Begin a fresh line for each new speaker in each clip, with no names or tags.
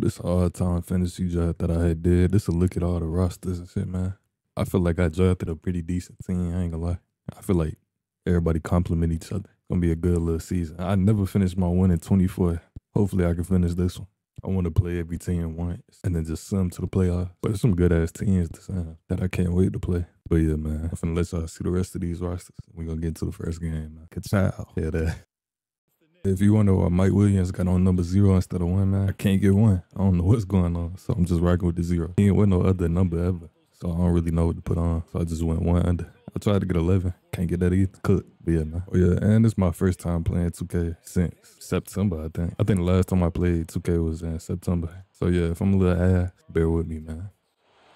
this all-time fantasy draft that I had did. This a look at all the rosters and shit, man. I feel like I drafted a pretty decent team. I ain't gonna lie. I feel like everybody compliment each other. Gonna be a good little season. I never finished my one in 24. Hopefully I can finish this one. I want to play every team once and then just sum to the playoffs. But it's some good ass teams this time that I can't wait to play. But yeah, man, I'm finna let y'all see the rest of these rosters. we gonna get into the first game, man. Ka-chow. Yeah, that. If you wonder why Mike Williams got on number zero instead of one, man, I can't get one. I don't know what's going on. So I'm just rocking with the zero. He ain't with no other number ever. So I don't really know what to put on. So I just went one under. I tried to get 11. Can't get that either. Cook. But yeah, man. Oh, yeah. And it's my first time playing 2K since September, I think. I think the last time I played 2K was in September. So yeah, if I'm a little ass, bear with me, man.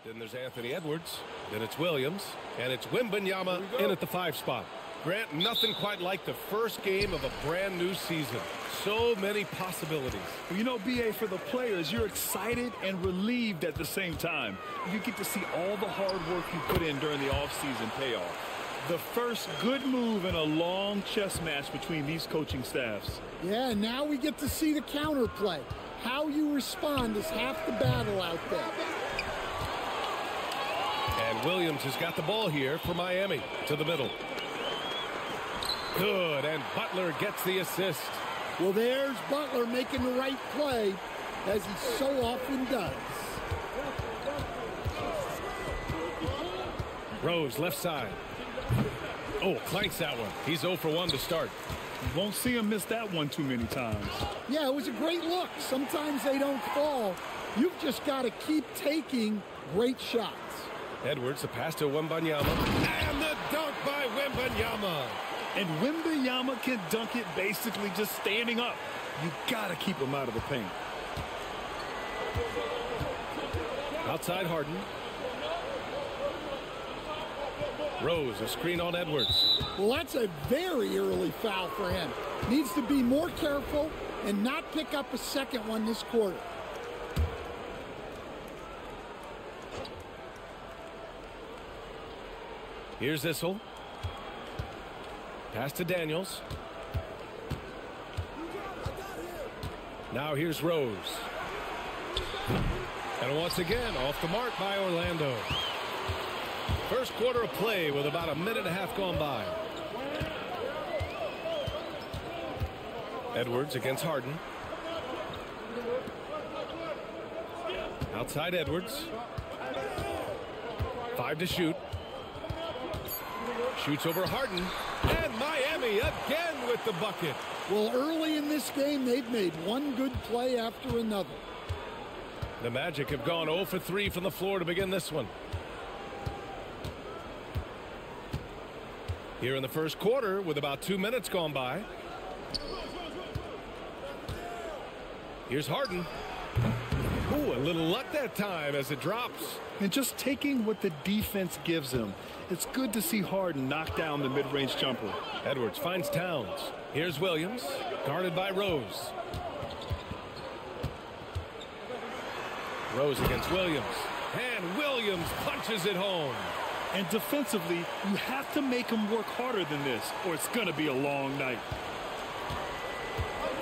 Then there's Anthony Edwards. Then it's Williams. And it's Wembanyama in at the five spot. Grant, nothing quite like the first game of a brand new season. So many possibilities.
You know, BA, for the players, you're excited and relieved at the same time. You get to see all the hard work you put in during the offseason pay off. The first good move in a long chess match between these coaching staffs.
Yeah, now we get to see the counterplay. How you respond is half the battle out there.
And Williams has got the ball here for Miami to the middle. Good, and Butler gets the assist.
Well, there's Butler making the right play, as he so often does.
Rose, left side. Oh, clanks that one. He's 0 for 1 to start.
You won't see him miss that one too many times.
Yeah, it was a great look. Sometimes they don't fall. You've just got to keep taking great shots.
Edwards, the pass to Wembanyama. And the dunk by Wembanyama.
And Wembanyama can dunk it basically just standing up. You got to keep him out of the paint.
Outside Harden. Rose, a screen on Edwards.
Well, that's a very early foul for him. Needs to be more careful and not pick up a second one this quarter.
Here's Issel. Pass to Daniels. Now here's Rose. And once again, off the mark by Orlando. First quarter of play with about a minute and a half gone by. Edwards against Harden. Outside Edwards. Five to shoot. Shoots over Harden. And Miami again with the bucket.
Well, early in this game, they've made one good play after another.
The Magic have gone 0 for 3 from the floor to begin this one. Here in the first quarter with about two minutes gone by. Here's Harden. Little luck that time as it drops.
And just taking what the defense gives him. It's good to see Harden knock down the mid-range jumper.
Edwards finds Towns. Here's Williams, guarded by Rose. Rose against Williams. And Williams punches it home.
And defensively, you have to make him work harder than this, or it's going to be a long night.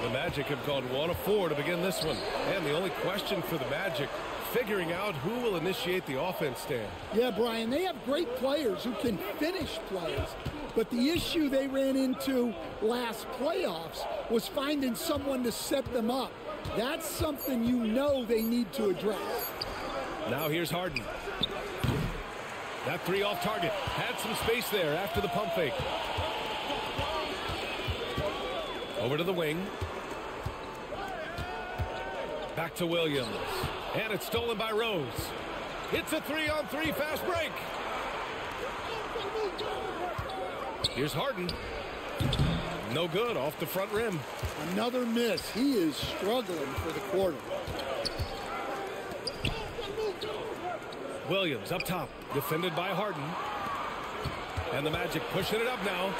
The Magic have gone one of four to begin this one. And the only question for the Magic, figuring out who will initiate the offense stand.
Yeah, Brian, they have great players who can finish plays. But the issue they ran into last playoffs was finding someone to set them up. That's something you know they need to address.
Now here's Harden. That three off target. Had some space there after the pump fake. Over to the wing. Back to Williams. And it's stolen by Rose. It's a three on three fast break. Here's Harden. No good off the front rim.
Another miss. He is struggling for the quarter.
Williams up top, defended by Harden. And the Magic pushing it up now.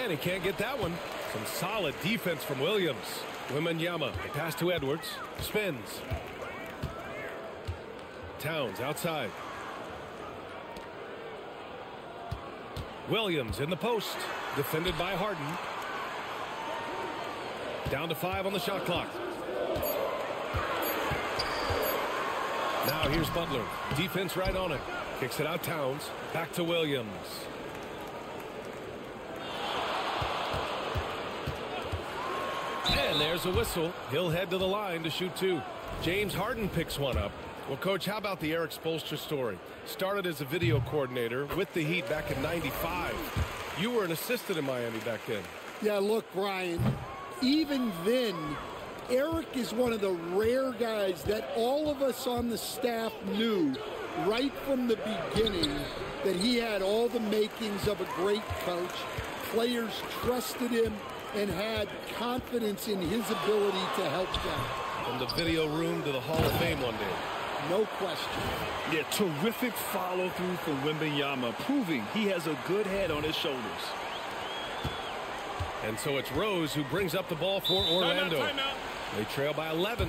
And he can't get that one. Some solid defense from Williams. Wembanyama, pass to Edwards, spins. Towns outside. Williams in the post, defended by Harden. Down to five on the shot clock. Now here's Butler. Defense right on it. Kicks it out Towns. Back to Williams. There's a whistle. He'll head to the line to shoot two. James Harden picks one up. Well, Coach, how about the Erik Spoelstra story? Started as a video coordinator with the Heat back in 95. You were an assistant in Miami back then.
Yeah, look, Brian, even then, Erik is one of the rare guys that all of us on the staff knew right from the beginning that he had all the makings of a great coach. Players trusted him and had confidence in his ability to help them.
From the video room to the Hall of Fame one day.
No question.
Yeah, terrific follow through from Wembanyama, proving he has a good head on his shoulders.
And so it's Rose who brings up the ball for Orlando.
Time out, time out.
They trail by 11.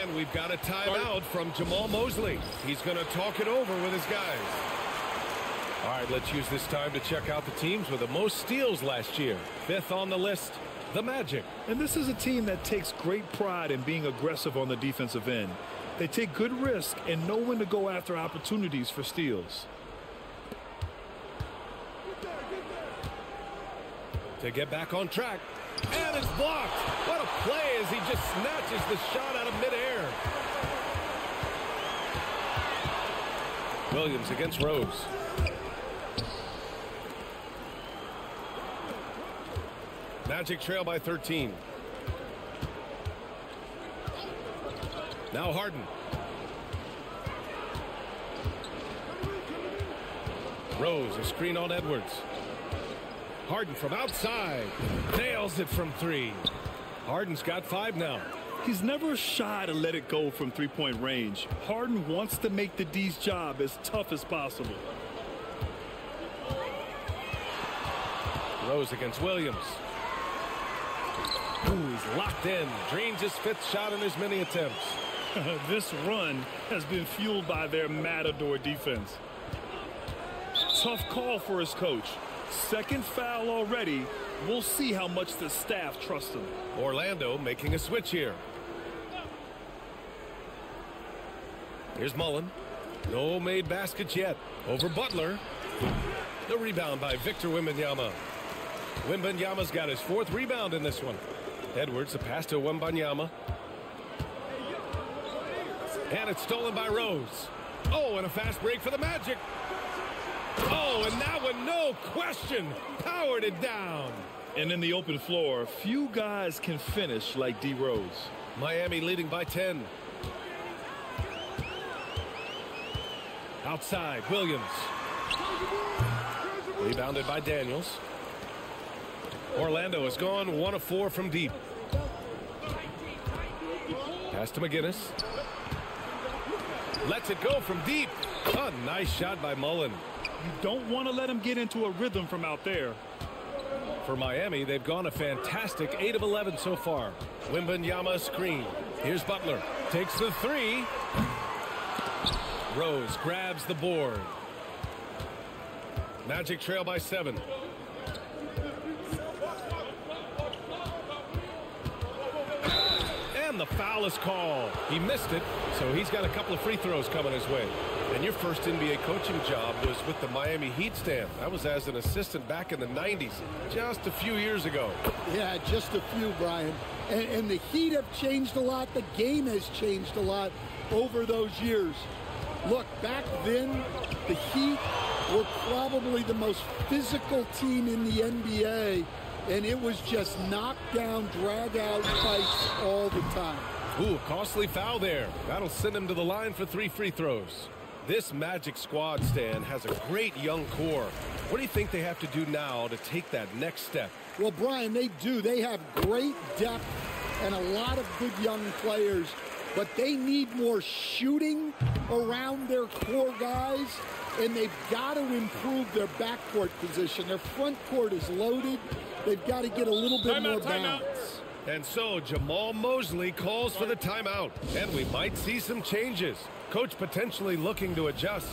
And we've got a timeout from Jamahl Mosley. He's going to talk it over with his guys. All right, let's use this time to check out the teams with the most steals last year. Fifth on the list, the Magic.
And this is a team that takes great pride in being aggressive on the defensive end. They take good risk and know when to go after opportunities for steals.
To get back on track. And it's blocked. What a play as he just snatches the shot out of midair. Williams against Rose. Magic trail by 13. Now Harden. Rose, a screen on Edwards. Harden from outside. Nails it from three. Harden's got five now.
He's never shy to let it go from three-point range. Harden wants to make the D's job as tough as possible.
Rose against Williams. Ooh, he's locked in. Drains his fifth shot in as many attempts.
this run has been fueled by their Matador defense. Tough call for his coach. Second foul already. We'll see how much the staff trusts him.
Orlando making a switch here. Here's Mullin. No made baskets yet. Over Butler. The rebound by Victor Wembanyama. Wembanyama's got his fourth rebound in this one. Edwards, the pass to Wembanyama. And it's stolen by Rose. Oh, and a fast break for the Magic. Oh, and that one, no question, powered it down.
And in the open floor, few guys can finish like D. Rose.
Miami leading by 10. Outside, Williams. Rebounded by Daniels. Orlando has gone one of four from deep. Pass to McGinnis. Lets it go from deep. A nice shot by Mullin.
You don't want to let him get into a rhythm from out there.
For Miami, they've gone a fantastic 8 of 11 so far. Wembanyama screen. Here's Butler. Takes the three. Rose grabs the board. Magic trail by seven. Foul is called. He missed it, so he's got a couple of free throws coming his way. And your first NBA coaching job was with the Miami Heat stand. That was as an assistant back in the 90s, just a few years ago.
Yeah, just a few, Brian. And, and the Heat have changed a lot. The game has changed a lot over those years. Look, back then, the Heat were probably the most physical team in the NBA, and it was just knockdown, drag-out fights all the time.
Ooh, costly foul there. That'll send him to the line for three free throws. This Magic squad, Stan, has a great young core. What do you think they have to do now to take that next step?
Well, Brian, they do. They have great depth and a lot of good young players, but they need more shooting around their core guys, and they've got to improve their backcourt position. Their front court is loaded. They've got to get a little bit more
out,
balance.
And so Jamahl Mosley calls for the timeout. And we might see some changes. Coach potentially looking to adjust.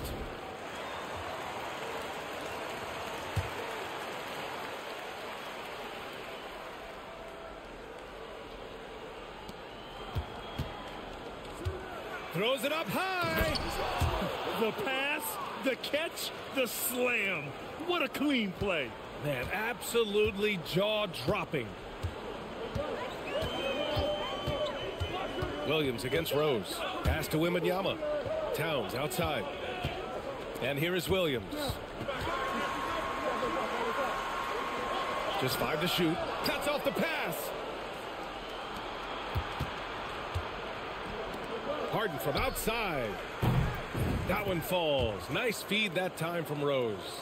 Throws it up high.
The pass, the catch, the slam. What a clean play.
Man, absolutely jaw-dropping. Williams against Rose. Pass to Wembanyama. Towns outside. And here is Williams. Just five to shoot. Cuts off the pass. Harden from outside. That one falls. Nice feed that time from Rose.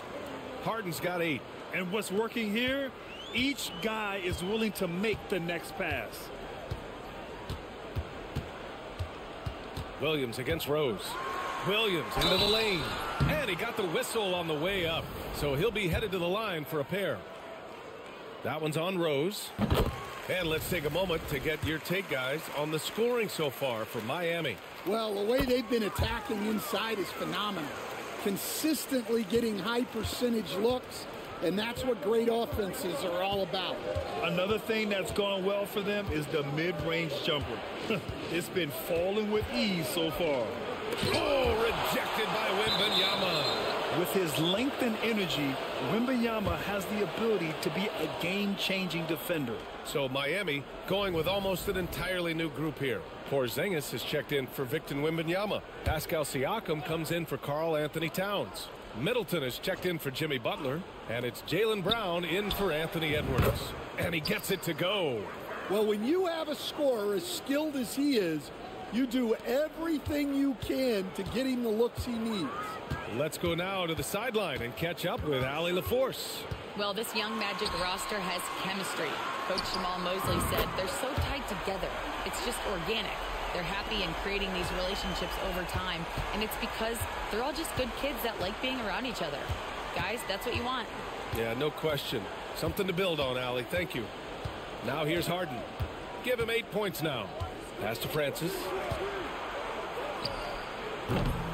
Harden's got eight.
And what's working here? Each guy is willing to make the next pass.
Williams against Rose. Williams into the lane. And he got the whistle on the way up. So he'll be headed to the line for a pair. That one's on Rose. And let's take a moment to get your take, guys, on the scoring so far for Miami.
Well, the way they've been attacking inside is phenomenal. Consistently getting high percentage looks, and that's what great offenses are all about.
Another thing that's gone well for them is the mid-range jumper. it's been falling with ease so far.
Oh, rejected by Wembanyama.
With his length and energy, Wembanyama has the ability to be a game-changing defender.
So Miami going with almost an entirely new group here. Porzingis has checked in for Victor Wembanyama. Pascal Siakam comes in for Karl-Anthony Towns. Middleton has checked in for Jimmy Butler. And it's Jaylen Brown in for Anthony Edwards. And he gets it to go.
Well, when you have a scorer as skilled as he is, you do everything you can to get him the looks he needs.
Let's go now to the sideline and catch up with Allie LaForce.
Well, this young Magic roster has chemistry. Coach Jamahl Mosley said they're so tight together. It's just organic. They're happy in creating these relationships over time, and it's because they're all just good kids that like being around each other. Guys, that's what you want.
Yeah, no question. Something to build on, Allie. Thank you. Now here's Harden. Give him eight points now. Pass to Francis.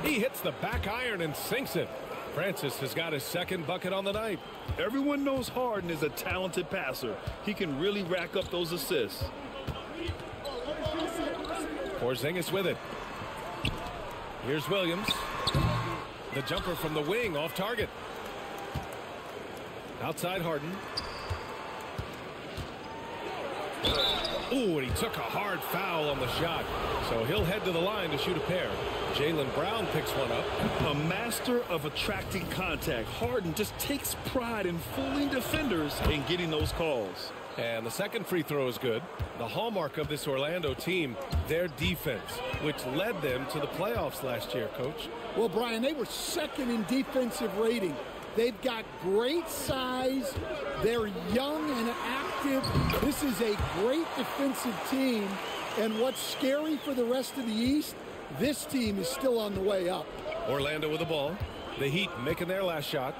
He hits the back iron and sinks it. Francis has got his second bucket on the night.
Everyone knows Harden is a talented passer. He can really rack up those assists.
Porzingis with it. Here's Williams. The jumper from the wing off target. Outside Harden. Ooh, and he took a hard foul on the shot. So he'll head to the line to shoot a pair. Jaylen Brown picks one up.
A master of attracting contact. Harden just takes pride in fooling defenders and getting those calls.
And the second free throw is good. The hallmark of this Orlando team, their defense, which led them to the playoffs last year, Coach.
Well, Brian, they were second in defensive rating. They've got great size. They're young and active. This is a great defensive team. And what's scary for the rest of the East, this team is still on the way up.
Orlando with the ball. The Heat making their last shot.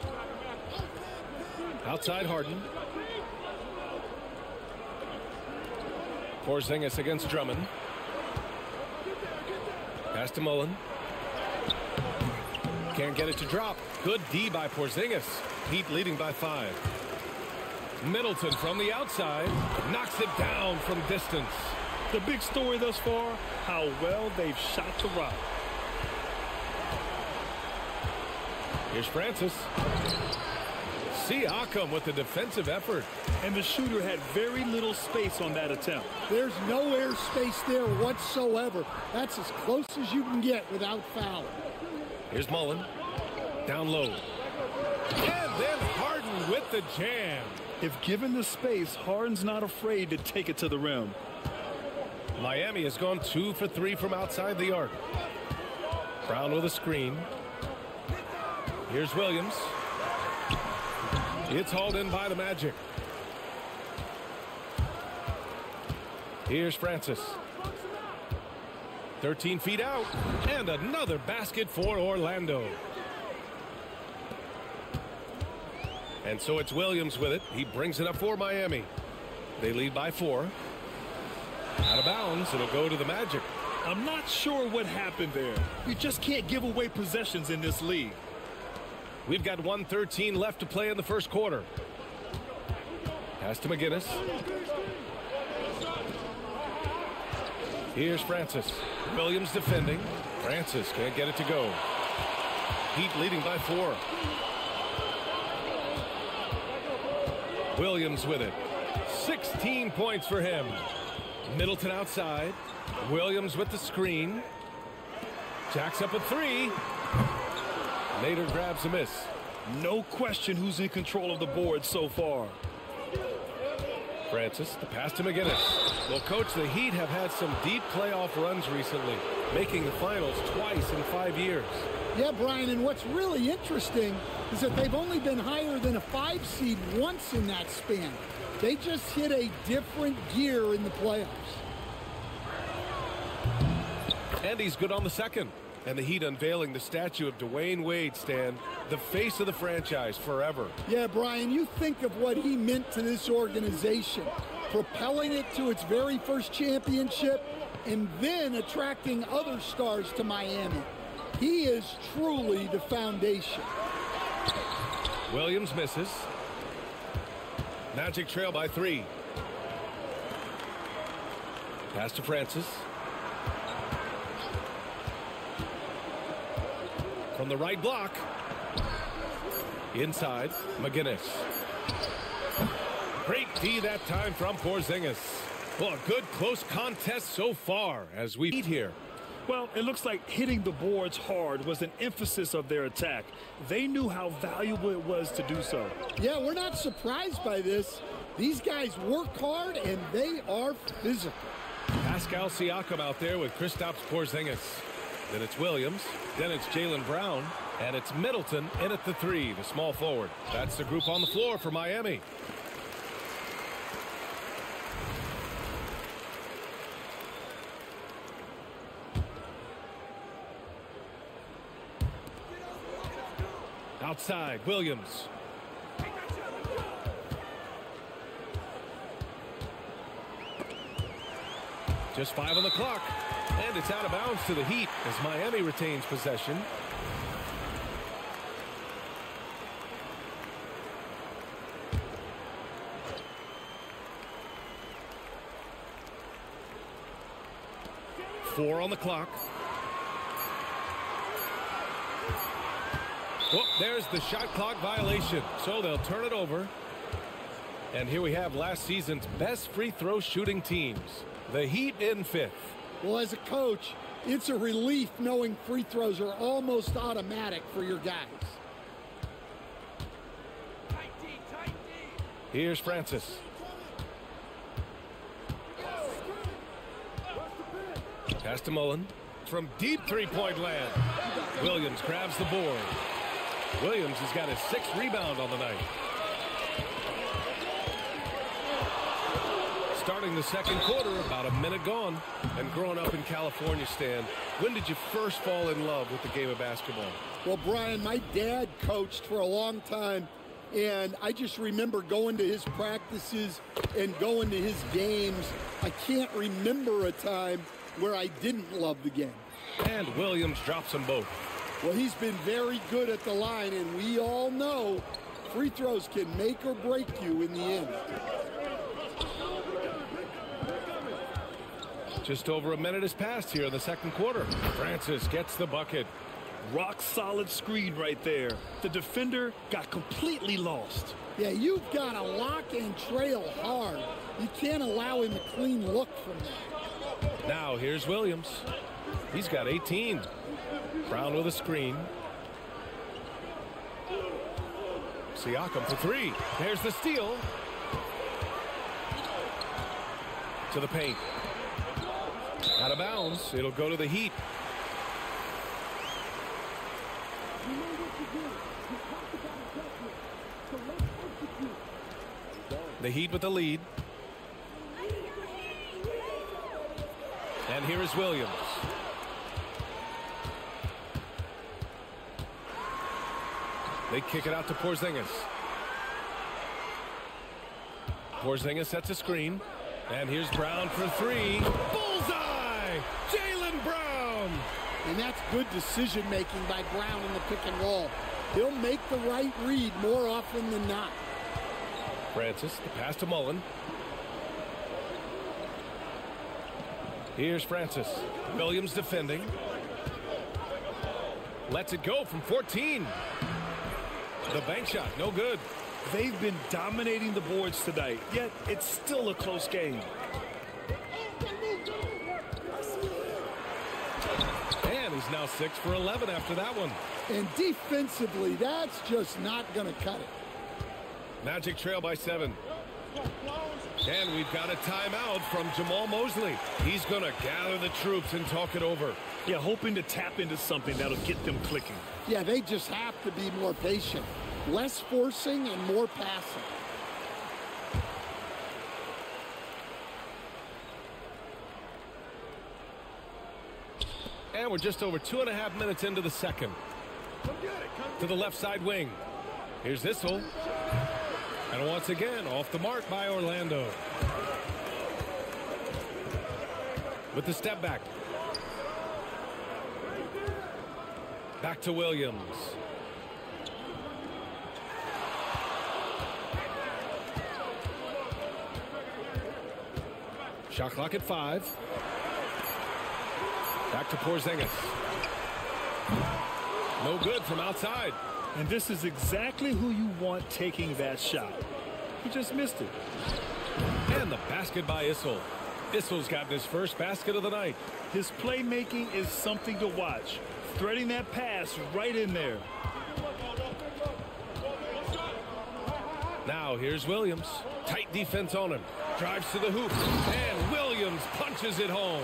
Outside Harden. Porzingis against Drummond. Pass to Mullin. Can't get it to drop. Good D by Porzingis. Heat leading by five. Middleton from the outside knocks it down from distance.
The big story thus far, how well they've shot the rock.
Here's Francis. Siakam with the defensive effort.
And the shooter had very little space on that attempt.
There's no air space there whatsoever. That's as close as you can get without fouling.
Here's Mullin. Down low. And then Harden with the jam.
If given the space, Harden's not afraid to take it to the rim.
Miami has gone two for three from outside the arc. Brown with a screen. Here's Williams. It's hauled in by the Magic. Here's Francis. 13 feet out. And another basket for Orlando. And so it's Williams with it. He brings it up for Miami. They lead by four. Out of bounds. It'll go to the Magic.
I'm not sure what happened there. You just can't give away possessions in this league.
We've got 113 left to play in the first quarter. Pass to McGinnis. Here's Francis. Williams defending. Francis can't get it to go. Heat leading by four. Williams with it. 16 points for him. Middleton outside. Williams with the screen. Jacks up a three. Nader grabs a miss.
No question who's in control of the board so far.
Francis, the pass to McGinnis. Well, Coach, the Heat have had some deep playoff runs recently, making the finals twice in five years.
Yeah, Brian, and what's really interesting is that they've only been higher than a five seed once in that span. They just hit a different gear in the playoffs.
And he's good on the second. And the Heat unveiling the statue of Dwyane Wade, Stan, the face of the franchise forever.
Yeah, Brian, you think of what he meant to this organization, propelling it to its very first championship and then attracting other stars to Miami. He is truly the foundation.
Williams misses. Magic trail by three. Pass to Francis. From the right block. Inside, McGinnis. Great D that time from Porzingis. Well, a good close contest so far as we eat here.
Well, it looks like hitting the boards hard was an emphasis of their attack. They knew how valuable it was to do so.
Yeah, we're not surprised by this. These guys work hard and they are physical.
Pascal Siakam out there with Kristaps Porzingis. Then it's Williams. Then it's Jaylen Brown. And it's Middleton in at the three, the small forward. That's the group on the floor for Miami. Outside, Williams. Just five on the clock. And it's out of bounds to the Heat as Miami retains possession. Four on the clock. Well, there's the shot clock violation. So they'll turn it over. And here we have last season's best free throw shooting teams. The Heat in fifth.
Well, as a coach, it's a relief knowing free throws are almost automatic for your guys.
Here's Francis. Pass to Mullin. From deep three-point land. Williams grabs the board. Williams has got his sixth rebound on the night. Starting the second quarter, about a minute gone. And growing up in California, Stan, when did you first fall in love with the game of basketball?
Well, Brian, my dad coached for a long time, and I just remember going to his practices and going to his games. I can't remember a time where I didn't love the game.
And Williams drops them both.
Well, he's been very good at the line, and we all know free throws can make or break you in the end.
Just over a minute has passed here in the second quarter. Francis gets the bucket.
Rock solid screen right there. The defender got completely lost.
Yeah, you've got to lock and trail hard. You can't allow him a clean look from that.
Now here's Williams. He's got 18. Brown with a screen. Siakam for three. There's the steal. To the paint. Out of bounds. It'll go to the Heat. The Heat with the lead. And here is Williams. They kick it out to Porzingis. Porzingis sets a screen. And here's Brown for three.
And that's good decision making by Brown in the pick and roll. He'll make the right read more often than not.
Francis, the pass to Mullin. Here's Francis. Williams defending. Lets it go from 14. The bank shot, no good.
They've been dominating the boards tonight, yet it's still a close game.
And he's now 6 for 11 after that one.
And defensively, that's just not going to cut it.
Magic trail by 7. And we've got a timeout from Jamahl Mosley. He's going to gather the troops and talk it over.
Yeah, hoping to tap into something that'll get them clicking.
Yeah, they just have to be more patient. Less forcing and more passing.
We're just over two and a half minutes into the second. To the left side wing. Here's Issel. And once again, off the mark by Orlando. With the step back. Back to Williams. Shot clock at five. Back to Porzingis. No good from outside.
And this is exactly who you want taking that shot. He just missed it.
And the basket by Issel. Issel's gotten his first basket of the night.
His playmaking is something to watch. Threading that pass right in there.
Now here's Williams. Tight defense on him. Drives to the hoop. And Williams punches it home.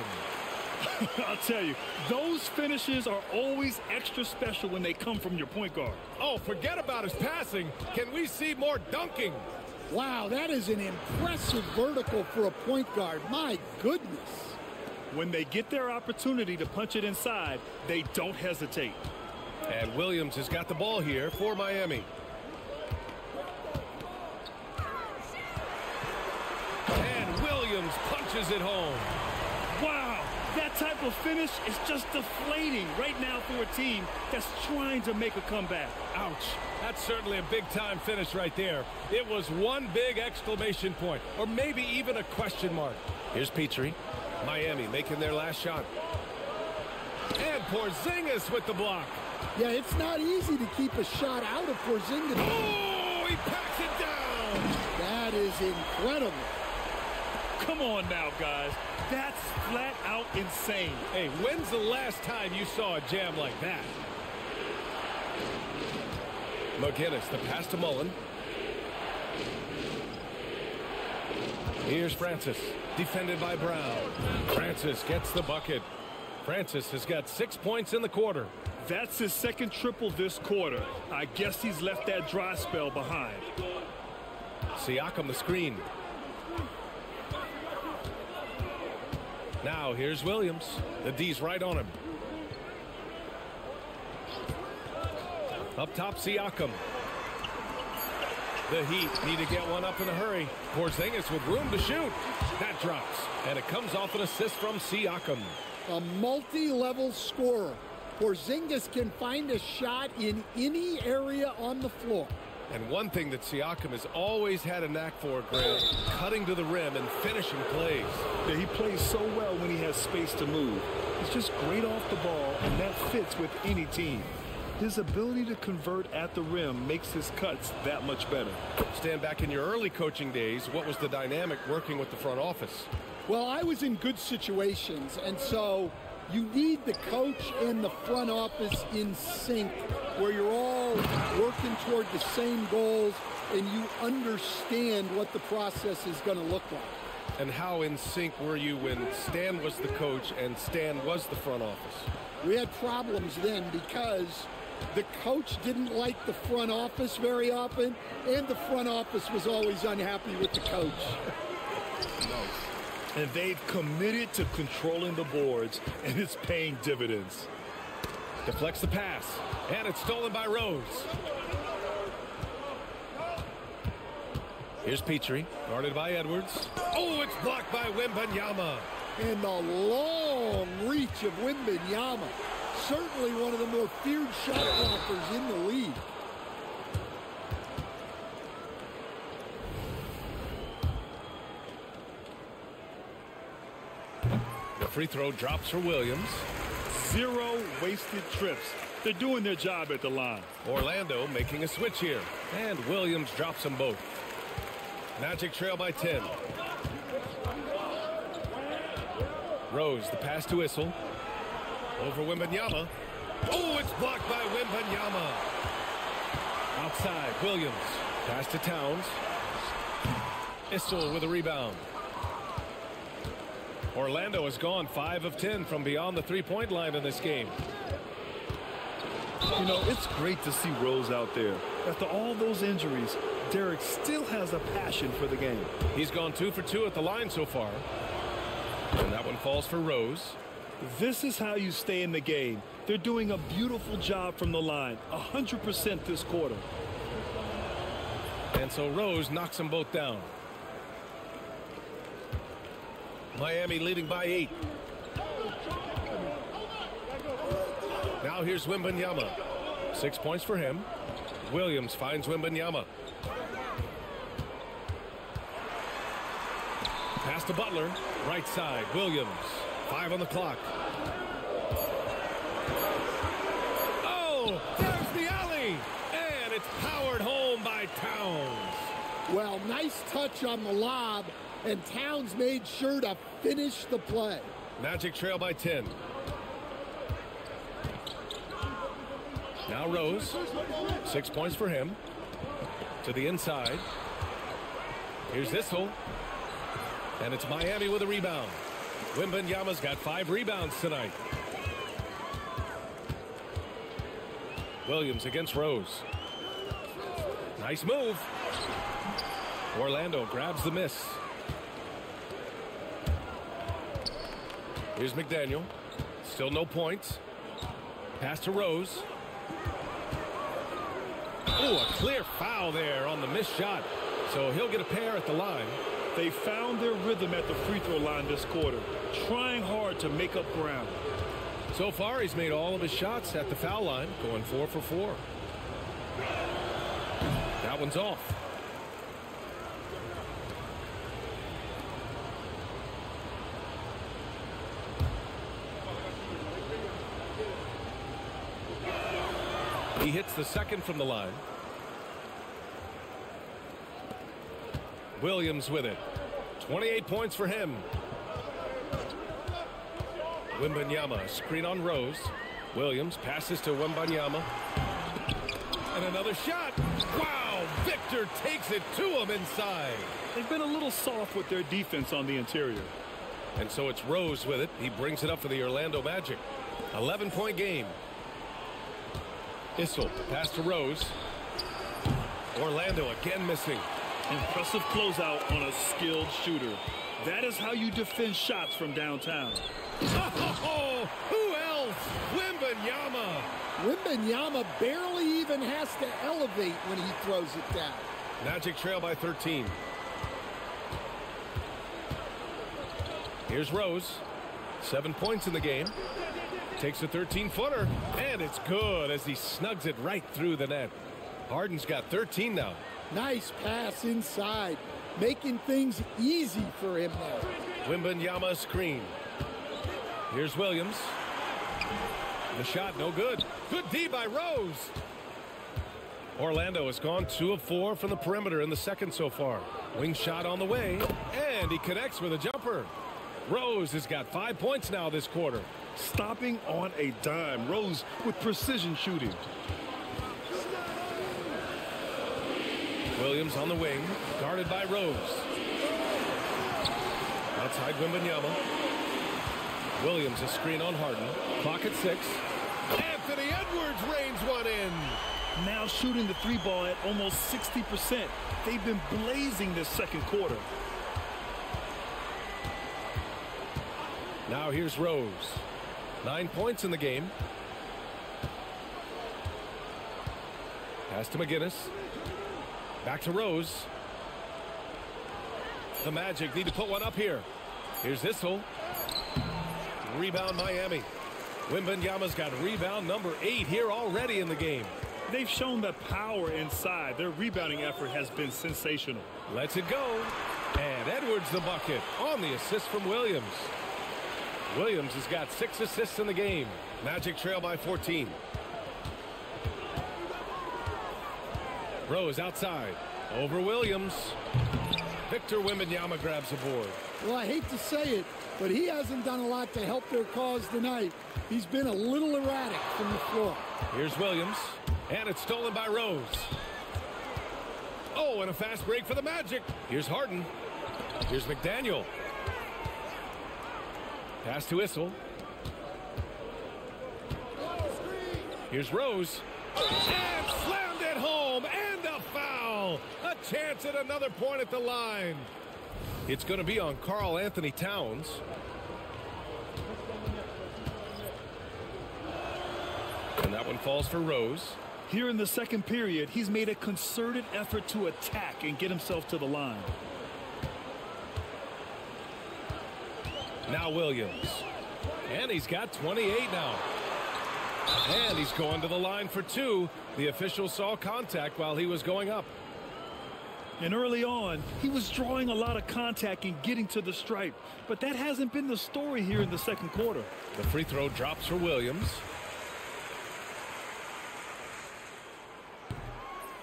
I'll tell you, those finishes are always extra special when they come from your point guard.
Oh, forget about his passing. Can we see more dunking?
Wow, that is an impressive vertical for a point guard. My goodness.
When they get their opportunity to punch it inside, they don't hesitate.
And Williams has got the ball here for Miami. And Williams punches it home.
Wow, that type of finish is just deflating right now for a team that's trying to make a comeback.
Ouch. That's certainly a big-time finish right there. It was one big exclamation point, or maybe even a question mark. Here's Petrie. Miami making their last shot. And Porzingis with the block.
Yeah, it's not easy to keep a shot out of Porzingis.
Oh, he packs it down.
That is incredible.
Come on now, guys. That's flat out insane.
Hey, when's the last time you saw a jam like that? McGinnis, the pass to Mullin. Here's Francis, defended by Brown. Francis gets the bucket. Francis has got six points in the quarter.
That's his second triple this quarter. I guess he's left that dry spell behind.
Siakam the screen. Now here's Williams. The D's right on him. Up top, Siakam. The Heat need to get one up in a hurry. Porzingis with room to shoot. That drops. And it comes off an assist from Siakam.
A multi-level scorer. Porzingis can find a shot in any area on the floor.
And one thing that Siakam has always had a knack for, Grant, cutting to the rim and finishing plays.
Yeah, he plays so well when he has space to move. He's just great off the ball, and that fits with any team. His ability to convert at the rim makes his cuts that much better.
Stan back in your early coaching days, what was the dynamic working with the front office?
Well, I was in good situations, and so you need the coach and the front office in sync where you're all working toward the same goals and you understand what the process is going to look like.
And how in sync were you when Stan was the coach and Stan was the front office?
We had problems then because the coach didn't like the front office very often, and the front office was always unhappy with the coach.
And they've committed to controlling the boards, and it's paying dividends.
Deflects the pass, and it's stolen by Rose. Here's Petrie, guarded by Edwards. Oh, it's blocked by Wembanyama.
And the long reach of Wembanyama. Certainly one of the more feared shot blockers in the league.
Free throw drops for Williams.
Zero wasted trips. They're doing their job at the line.
Orlando making a switch here. And Williams drops them both. Magic trail by 10. Rose, the pass to Issel. Over Wembanyama. Oh, it's blocked by Wembanyama. Outside, Williams. Pass to Towns. Issel with a rebound. Orlando has gone 5 of 10 from beyond the three-point line in this game.
You know, it's great to see Rose out there. After all those injuries, Derrick still has a passion for the game.
He's gone two for two at the line so far. And that one falls for Rose.
This is how you stay in the game. They're doing a beautiful job from the line. 100% this quarter.
And so Rose knocks them both down. Miami leading by eight. Now here's Wembanyama. Six points for him. Williams finds Wembanyama. Pass to Butler. Right side. Williams. Five on the clock. Oh, there's the alley. And it's powered home by Towns.
Well, nice touch on the lob, and Towns made sure to finish the play.
Magic trail by 10. Now Rose. Six points for him. To the inside. Here's this Issel. And it's Miami with a rebound. Wembanyama's got five rebounds tonight. Williams against Rose. Nice move. Orlando grabs the miss. Here's McDaniel. Still no points. Pass to Rose. Oh, a clear foul there on the missed shot. So he'll get a pair at the line.
They found their rhythm at the free throw line this quarter, trying hard to make up ground.
So far, he's made all of his shots at the foul line, going four for four. That one's off. He hits the second from the line. Williams with it. 28 points for him. Wembanyama, screen on Rose. Williams passes to Wembanyama. And another shot. Wow, Victor takes it to him inside.
They've been a little soft with their defense on the interior.
And so it's Rose with it. He brings it up for the Orlando Magic. 11-point game. Issel, pass to Rose. Orlando again missing.
Impressive closeout on a skilled shooter. That is how you defend shots from downtown.
Oh, who else? Wembanyama.
Wembanyama barely even has to elevate when he throws it down.
Magic trail by 13. Here's Rose. Seven points in the game. Takes a 13-footer, and it's good as he snugs it right through the net. Harden's got 13 now.
Nice pass inside, making things easy for him there.
Wembanyama screen. Here's Williams. The shot no good. Good D by Rose. Orlando has gone two of four from the perimeter in the second so far. Wing shot on the way, and he connects with a jumper. Rose has got five points now this quarter.
Stopping on a dime. Rose with precision shooting.
Williams on the wing, guarded by Rose. Outside Wembanyama. Williams a screen on Harden. Clock at six. Anthony Edwards rains one in.
Now shooting the three ball at almost 60%. They've been blazing this second quarter.
Now here's Rose. Nine points in the game. Pass to McGinnis. Back to Rose. The Magic need to put one up here. Here's Issel. Rebound Miami. Wembanyama's got rebound number eight here already in the game.
They've shown the power inside. Their rebounding effort has been sensational.
Let's it go. And Edwards the bucket on the assist from Williams. Williams has got six assists in the game. Magic trail by 14. Rose outside. Over Williams. Victor Wembanyama grabs the board.
Well, I hate to say it, but he hasn't done a lot to help their cause tonight. He's been a little erratic from the floor.
Here's Williams, and it's stolen by Rose. Oh, and a fast break for the Magic. Here's Harden. Here's McDaniel. Pass to Issel. Here's Rose. And slammed it home. And a foul. A chance at another point at the line. It's going to be on Karl-Anthony Towns. And that one falls for Rose.
Here in the second period, he's made a concerted effort to attack and get himself to the line.
Now Williams. And he's got 28 now. And he's going to the line for two. The official saw contact while he was going up.
And early on, he was drawing a lot of contact and getting to the stripe. But that hasn't been the story here in the second quarter.
The free throw drops for Williams.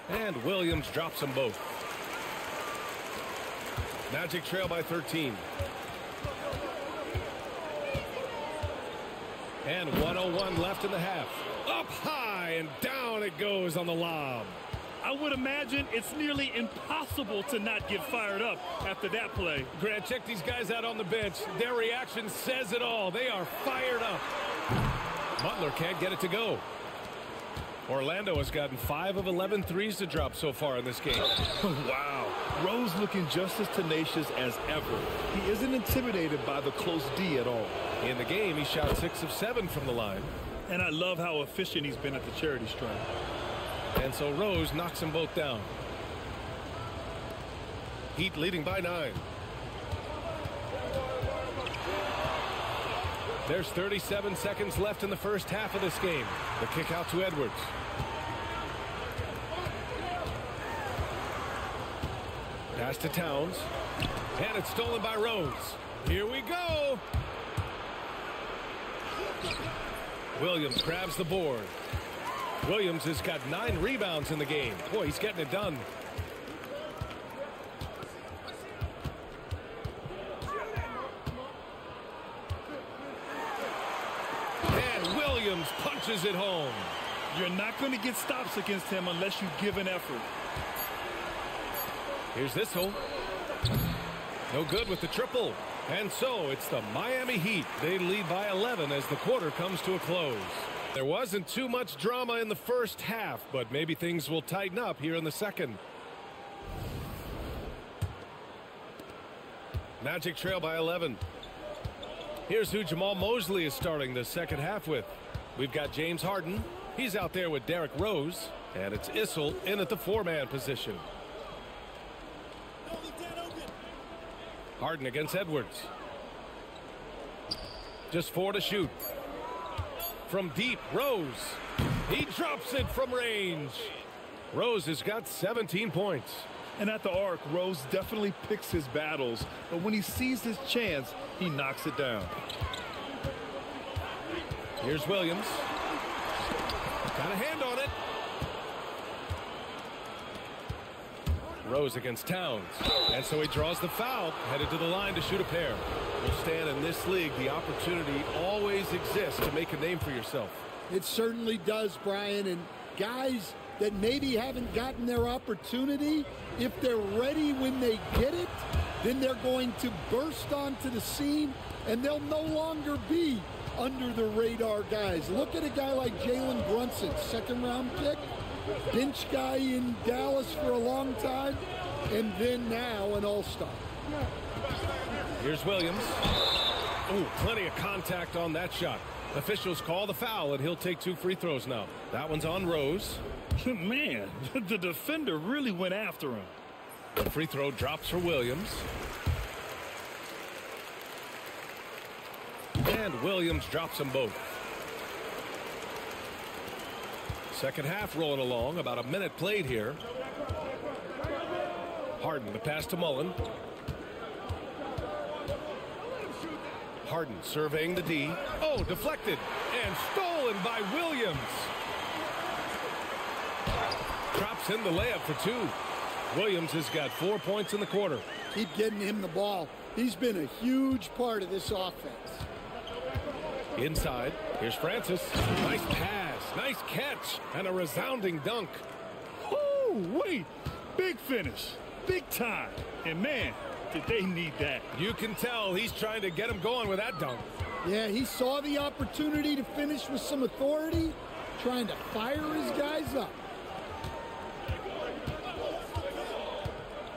And Williams drops them both. Magic trail by 13. And 101 left in the half. Up high and down it goes on the lob.
I would imagine it's nearly impossible to not get fired up after that play.
Grant, check these guys out on the bench. Their reaction says it all. They are fired up. Butler can't get it to go. Orlando has gotten 5 of 11 threes to drop so far in this game.
wow. Rose looking just as tenacious as ever. He isn't intimidated by the close D at all.
In the game, he shot 6 of 7 from the line.
And I love how efficient he's been at the charity stripe.
And so Rose knocks them both down. Heat leading by 9. There's 37 seconds left in the first half of this game. The kick out to Edwards. Pass to Towns. And it's stolen by Rose. Here we go. Williams grabs the board. Williams has got nine rebounds in the game. Boy, he's getting it done. And Williams punches it home.
You're not going to get stops against him unless you give an effort.
Here's this hole. No good with the triple. And so it's the Miami Heat. They lead by 11 as the quarter comes to a close. There wasn't too much drama in the first half, but maybe things will tighten up here in the second. Magic trail by 11. Here's who Jamahl Mosley is starting the second half with. We've got James Harden. He's out there with Derrick Rose. And it's Issel in at the four-man position. Harden against Edwards. Just four to shoot. From deep, Rose. He drops it from range. Rose has got 17 points.
And at the arc, Rose definitely picks his battles, but when he sees his chance, he knocks it down.
Here's Williams. Got a hand on it. Rose against Towns. And so he draws the foul, headed to the line to shoot a pair. Well, Stan, in this league, the opportunity always exists to make a name for yourself.
It certainly does, Brian. And guys that maybe haven't gotten their opportunity, if they're ready when they get it, then they're going to burst onto the scene and they'll no longer be under the radar guys. Look at a guy like Jalen Brunson, second round pick, bench guy in Dallas for a long time, and then now an all-star.
Here's Williams. Ooh, plenty of contact on that shot. Officials call the foul, and he'll take two free throws now. That one's on Rose.
Man, the defender really went after him.
The free throw drops for Williams. And Williams drops them both. Second half rolling along, about a minute played here. Harden the pass to Mullin. Harden surveying the D. Oh, deflected and stolen by Williams. drops in the layup for two. Williams has got four points in the quarter.
Keep getting him the ball. He's been a huge part of this offense.
Inside, here's Francis. Nice pass, nice catch, and a resounding dunk.
Oh, wait. Big finish. Big time. And man, did they need that.
You can tell he's trying to get him going with that dunk.
Yeah, he saw the opportunity to finish with some authority, trying to fire his guys up.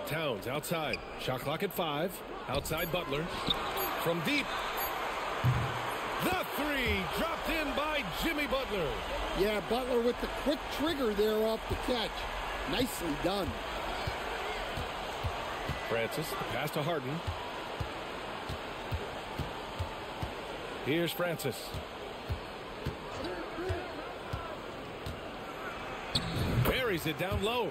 Towns outside. Shot clock at five. Outside Butler. From deep. The three dropped in by Jimmy Butler.
Yeah, Butler with the quick trigger there off the catch. Nicely done.
Francis, pass to Harden. Here's Francis. Buries it down low.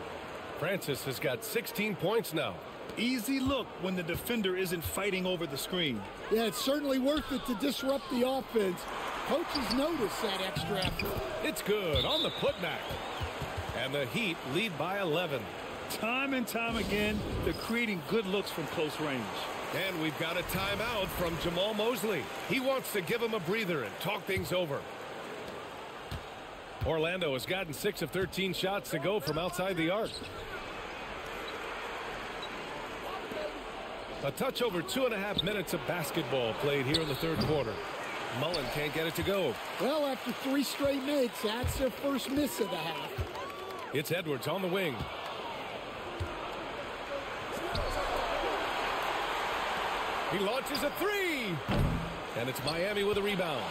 Francis has got 16 points now.
Easy look when the defender isn't fighting over the screen.
Yeah, it's certainly worth it to disrupt the offense. Coaches notice that extra effort.
It's good on the putback. And the Heat lead by 11.
Time and time again, they're creating good looks from close range.
And we've got a timeout from Jamahl Mosley. He wants to give him a breather and talk things over. Orlando has gotten 6 of 13 shots to go from outside the arc. A touch over two and a half minutes of basketball played here in the third quarter. Mullin can't get it to go.
Well, after three straight makes, that's their first miss of the half.
It's Edwards on the wing. He launches a three. And it's Miami with a rebound.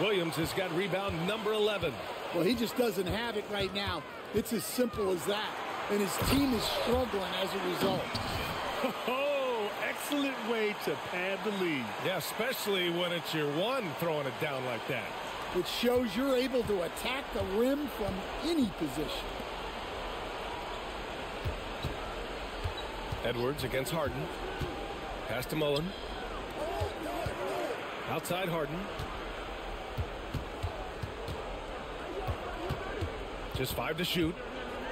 Williams has got rebound number 11.
Well, he just doesn't have it right now. It's as simple as that. And his team is struggling as a result.
Oh, Excellent way to pad the lead.
Yeah, especially when it's your one throwing it down like that.
It shows you're able to attack the rim from any position.
Edwards against Harden. Pass to Mullin. Outside Harden. Just five to shoot.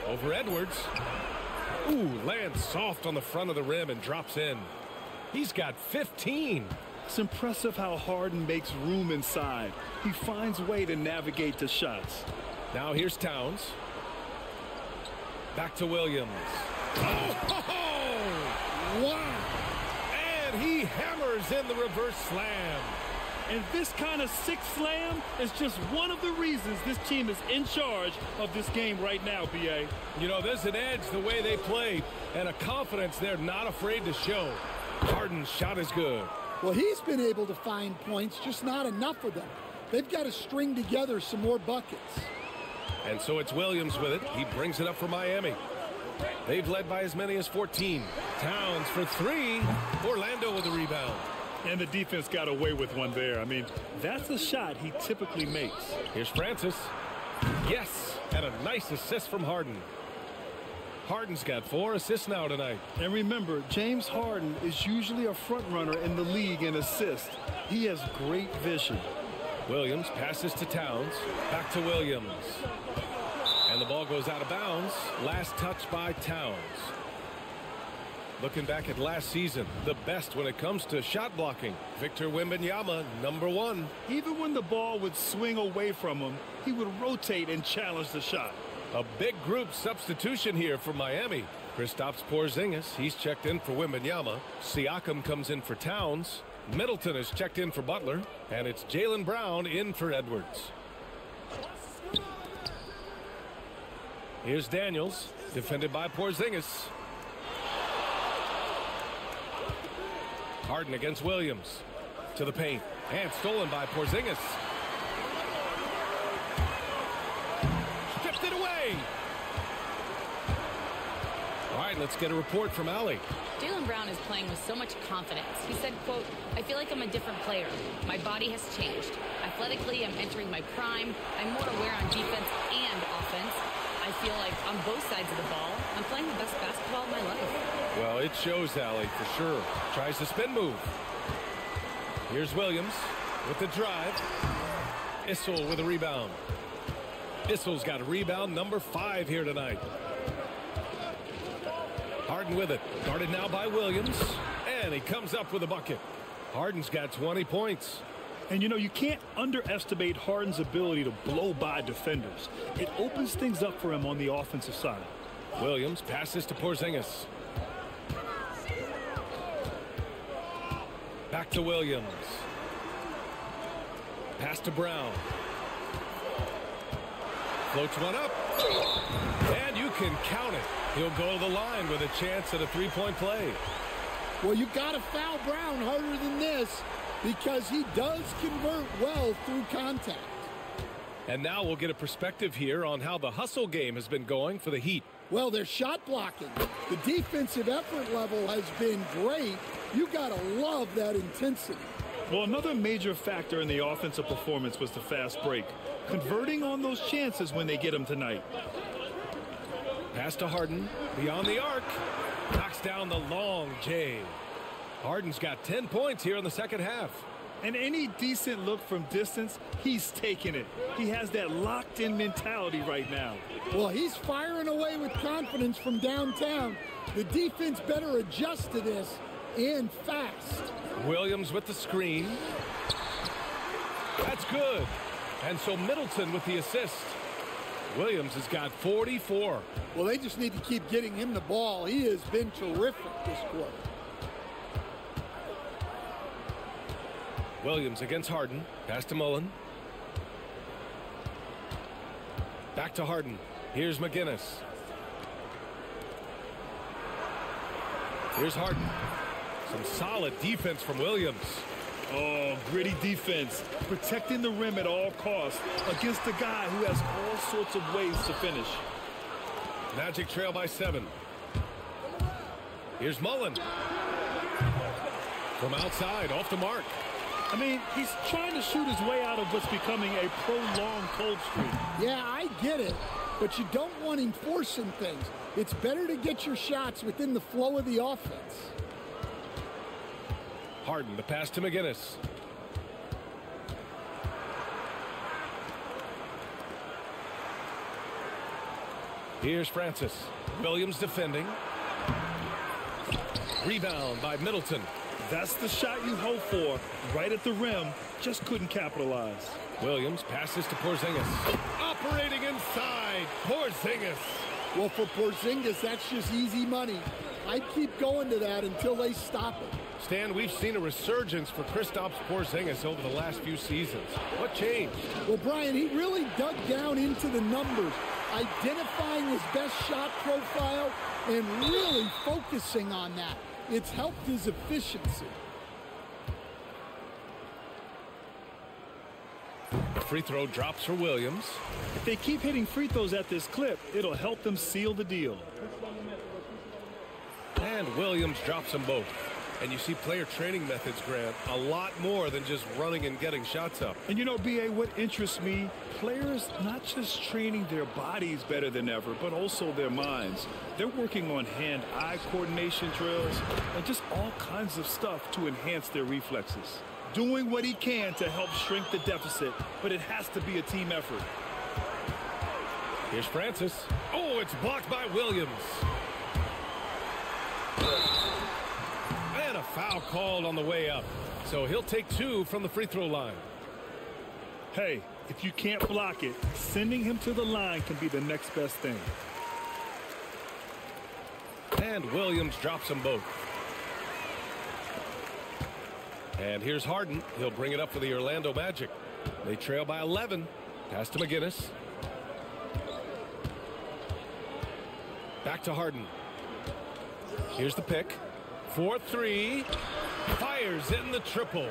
Over Edwards. Ooh, lands soft on the front of the rim and drops in. He's got 15.
It's impressive how Harden makes room inside. He finds way to navigate the shots.
Now here's Towns. Back to Williams. Oh!
Wow!
And he hammers in the reverse slam.
And this kind of six slam is just one of the reasons this team is in charge of this game right now, B.A.
You know, there's an edge the way they play and a confidence they're not afraid to show. Harden's shot is good.
Well, he's been able to find points, just not enough of them. They've got to string together some more buckets.
And so it's Williams with it. He brings it up for Miami. They've led by as many as 14. Towns for three. Orlando with the rebound.
And the defense got away with one there. I mean, that's a shot he typically makes.
Here's Francis. Yes, and a nice assist from Harden. Harden's got four assists now tonight.
And remember, James Harden is usually a front runner in the league in assists. He has great vision.
Williams passes to Towns. Back to Williams. And the ball goes out of bounds. Last touch by Towns. Looking back at last season, the best when it comes to shot blocking. Victor Wembanyama, number one.
Even when the ball would swing away from him, he would rotate and challenge the shot.
A big group substitution here for Miami. Kristaps Porzingis, he's checked in for Wembanyama. Siakam comes in for Towns. Middleton is checked in for Butler. And it's Jaylen Brown in for Edwards. Here's Daniels, defended by Porzingis. Harden against Williams. To the paint. And stolen by Porzingis. Right, let's get a report from Allie.
Jaylen Brown is playing with so much confidence. He said, quote, I feel like I'm a different player. My body has changed. Athletically, I'm entering my prime. I'm more aware on defense and offense. I feel like on both sides of the ball, I'm playing the best basketball of my life.
Well, it shows, Allie, for sure. Tries the spin move. Here's Williams with the drive. Issel with a rebound. Issel's got a rebound number five here tonight. Harden with it. Guarded now by Williams. And he comes up with a bucket. Harden's got 20 points.
And you know, you can't underestimate Harden's ability to blow by defenders. It opens things up for him on the offensive side.
Williams passes to Porzingis. Back to Williams. Pass to Brown. Floats one up. And you can count it. He'll go to the line with a chance at a three-point play.
Well, you got to foul Brown harder than this because he does convert well through contact.
And now we'll get a perspective here on how the hustle game has been going for the Heat.
Well, they're shot blocking. The defensive effort level has been great. You got to love that intensity.
Well, another major factor in the offensive performance was the fast break. Converting on those chances when they get them tonight.
Pass to Harden. Beyond the arc. Knocks down the long J. Harden's got 10 points here in the second half.
And any decent look from distance, he's taking it. He has that locked-in mentality right now.
Well, he's firing away with confidence from downtown. The defense better adjust to this and fast.
Williams with the screen. That's good. And so Middleton with the assist. Williams has got 44.
Well, they just need to keep getting him the ball. He has been terrific this quarter.
Williams against Harden. Pass to Mullin. Back to Harden. Here's McGinnis. Here's Harden. Some solid defense from Williams.
Oh, gritty defense. Protecting the rim at all costs against a guy who has all sorts of ways to finish.
Magic trail by seven. Here's Mullin. From outside, off the mark.
I mean, he's trying to shoot his way out of what's becoming a prolonged cold streak.
Yeah, I get it, but you don't want him forcing things. It's better to get your shots within the flow of the offense.
Harden, the pass to McGinnis. Here's Francis. Williams defending. Rebound by Middleton.
That's the shot you hope for. Right at the rim. Just couldn't capitalize.
Williams passes to Porzingis. Operating inside. Porzingis.
Well, for Porzingis, that's just easy money. I'd keep going to that until they stop it.
Stan, we've seen a resurgence for Kristaps Porzingis over the last few seasons. What changed?
Well, Brian, he really dug down into the numbers, identifying his best shot profile and really focusing on that. It's helped his efficiency.
The free throw drops for Williams.
If they keep hitting free throws at this clip, it'll help them seal the deal.
And Williams drops them both. And you see player training methods, Grant, a lot more than just running and getting shots up.
And you know, B.A., what interests me, players not just training their bodies better than ever, but also their minds. They're working on hand-eye coordination drills and just all kinds of stuff to enhance their reflexes. Doing what he can to help shrink the deficit, but it has to be a team effort.
Here's Francis. Oh, it's blocked by Williams. Foul called on the way up. So he'll take two from the free throw line.
Hey, if you can't block it, sending him to the line can be the next best thing.
And Williams drops them both. And here's Harden. He'll bring it up for the Orlando Magic. They trail by 11. Pass to McGinnis. Back to Harden. Here's the pick. 4-3. Fires in the triple.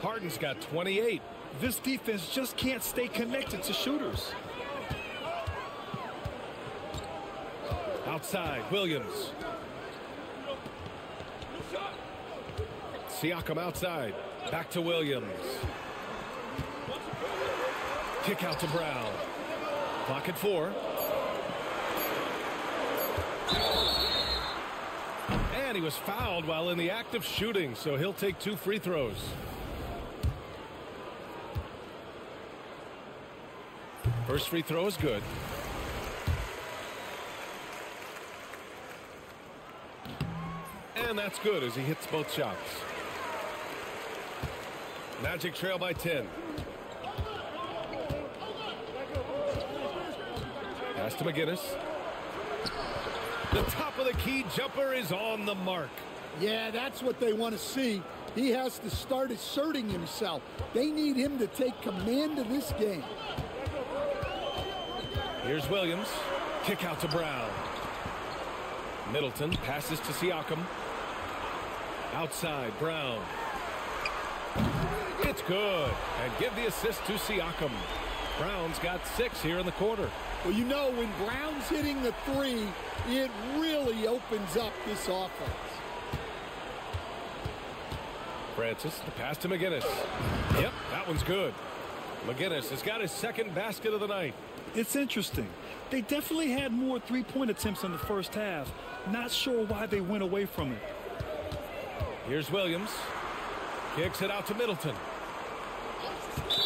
Harden's got 28.
This defense just can't stay connected to shooters.
Outside, Williams. Siakam outside. Back to Williams. Kick out to Brown. Clock at four. He was fouled while in the act of shooting, so he'll take two free throws. First free throw is good. And that's good as he hits both shots. Magic trail by 10. Pass to McGinnis. The top of the key jumper is on the mark.
Yeah, that's what they want to see. He has to start asserting himself. They need him to take command of this game.
Here's Williams. Kick out to Brown. Middleton passes to Siakam. Outside, Brown. It's good. And give the assist to Siakam. Brown's got six here in the quarter.
Well, you know, when Brown's hitting the three, it really opens up this offense.
Francis, the pass to McGinnis. Yep, that one's good. McGinnis has got his second basket of the night.
It's interesting. They definitely had more three-point attempts in the first half. Not sure why they went away from it.
Here's Williams. Kicks it out to Middleton.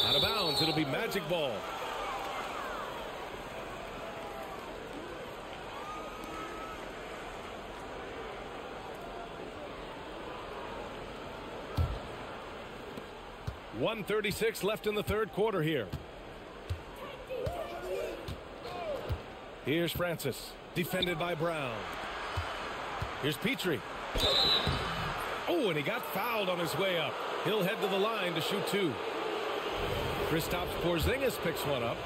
Out of bounds. It'll be magic ball. One thirty-six left in the third quarter here. Here's Francis, defended by Brown. Here's Petrie. Oh, and he got fouled on his way up. He'll head to the line to shoot two. Kristaps Porzingis picks one up.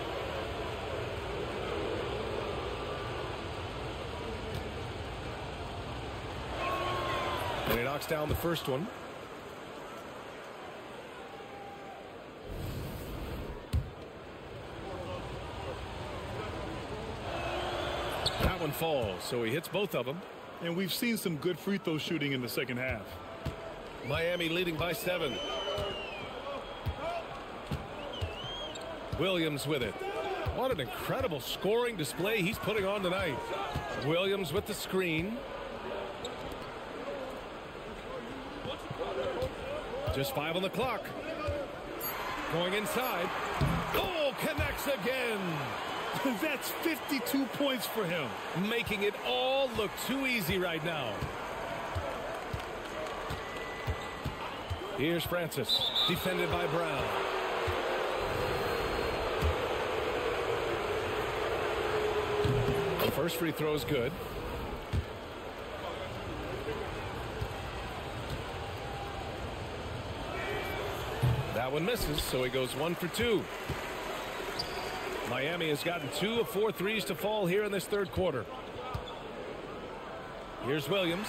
And he knocks down the first one. That one falls, so he hits both of them.
And we've seen some good free throw shooting in the second half.
Miami leading by seven. Williams with it. What an incredible scoring display he's putting on tonight. Williams with the screen. Just five on the clock. Going inside. Oh, connects again.
That's 52 points for him.
Making it all look too easy right now. Here's Francis, defended by Brown. The first free throw is good. That one misses, so he goes one for two. Miami has gotten two of four threes to fall here in this third quarter. Here's Williams.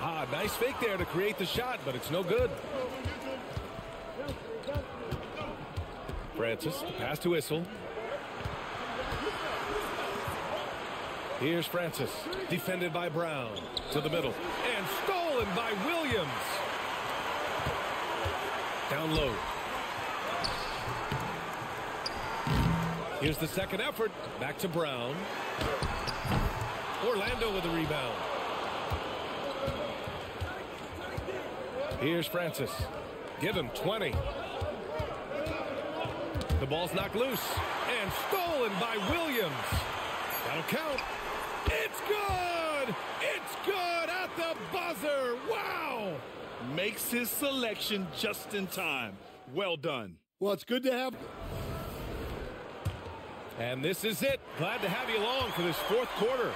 Ah, nice fake there to create the shot, but it's no good. Francis, pass to Whistle. Here's Francis, defended by Brown, to the middle, and stolen by Williams. Down low. Here's the second effort, back to Brown. Orlando with the rebound. Here's Francis. Give him 20. The ball's knocked loose and stolen by Williams. That'll count. It's good! It's good at the buzzer! Wow!
Makes his selection just in time. Well done.
Well, it's good to have
And this is it. Glad to have you along for this fourth quarter.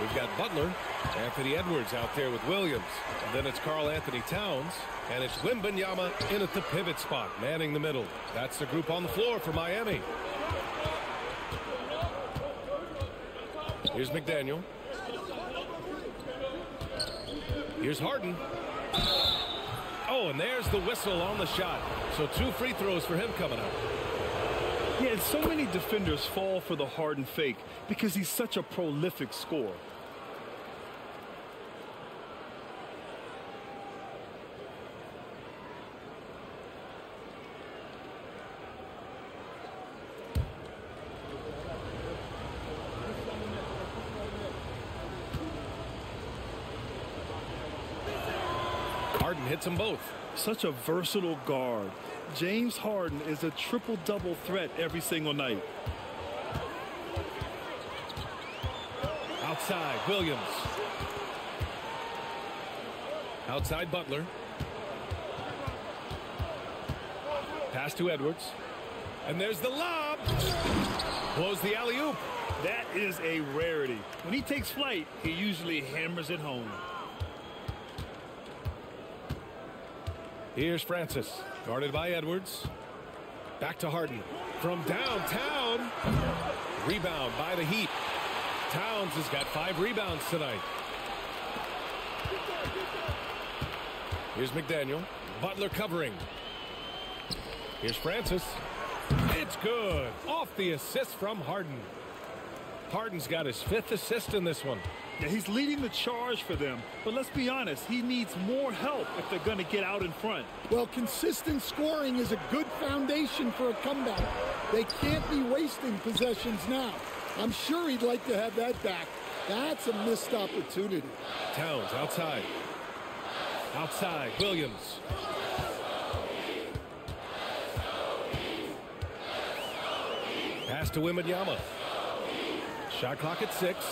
We've got Butler, Anthony Edwards out there with Williams. And then it's Karl-Anthony Towns. And it's Wembanyama in at the pivot spot, manning the middle. That's the group on the floor for Miami. Here's McDaniel. Here's Harden. Oh, and there's the whistle on the shot. So two free throws for him coming up.
Yeah, and so many defenders fall for the Harden fake because he's such a prolific scorer.
Harden hits them both.
Such a versatile guard. James Harden is a triple-double threat every single night.
Outside, Williams. Outside, Butler. Pass to Edwards. And there's the lob. Blows the alley-oop.
That is a rarity. When he takes flight, he usually hammers it home.
Here's Francis, guarded by Edwards. Back to Harden. From downtown. Rebound by the Heat. Towns has got five rebounds tonight. Here's McDaniel. Butler covering. Here's Francis. It's good. Off the assist from Harden. Harden's got his fifth assist in this one.
Yeah, he's leading the charge for them. But let's be honest, he needs more help if they're going to get out in front.
Well, consistent scoring is a good foundation for a comeback. They can't be wasting possessions now. I'm sure he'd like to have that back. That's a missed opportunity.
Towns outside. Outside, Williams. Pass to Wembanyama. Shot clock at six.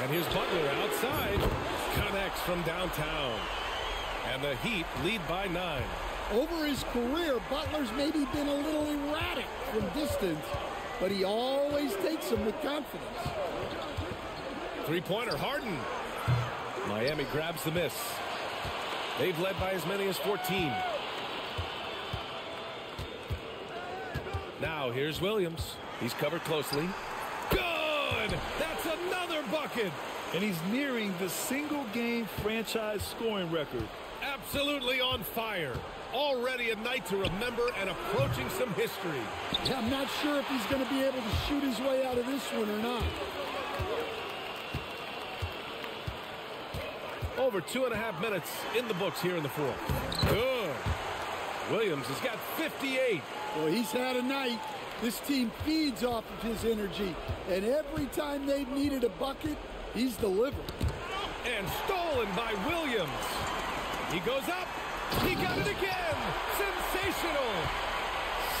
And here's Butler outside. Connects from downtown. And the Heat lead by nine.
Over his career, Butler's maybe been a little erratic from distance, but he always takes them with confidence.
Three-pointer, Harden. Miami grabs the miss. They've led by as many as 14. Now here's Williams. He's covered closely. Good! That's another bucket!
And he's nearing the single-game franchise scoring record.
Absolutely on fire. Already a night to remember and approaching some history.
Yeah, I'm not sure if he's going to be able to shoot his way out of this one or not.
Over two and a half minutes in the books here in the fourth. Good. Williams has got 58.
Well, he's had a night. This team feeds off of his energy, and every time they've needed a bucket, he's delivered.
And stolen by Williams. He goes up. He got it again. Sensational.